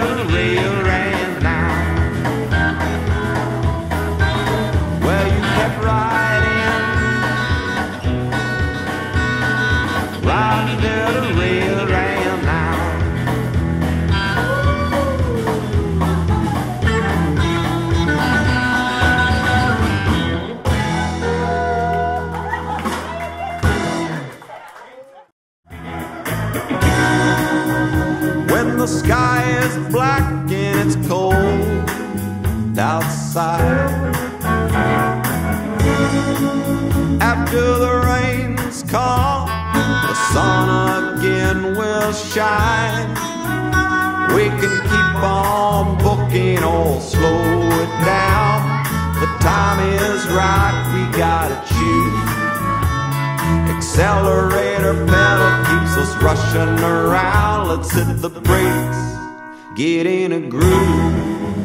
real rearrange. the sky is black and it's cold outside. After the rain's come, the sun again will shine. We can keep on booking or slow it down. The time is right, we gotta choose. Accelerator pedal keeps us rushing around. Let's hit the brakes, get in a groove.